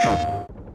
you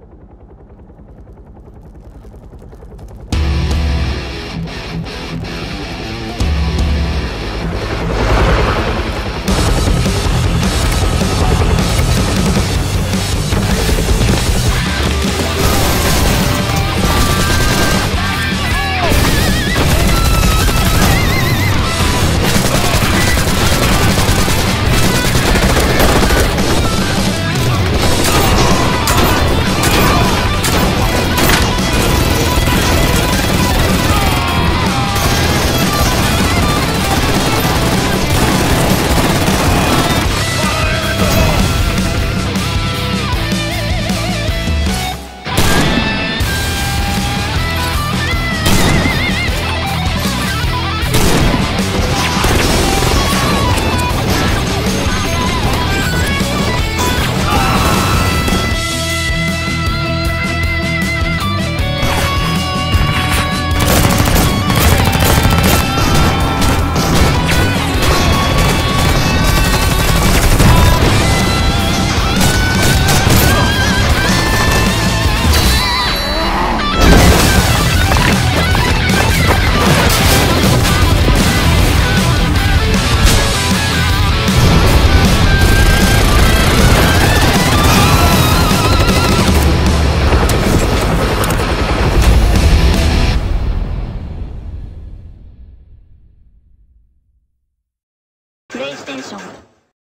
プレイステーション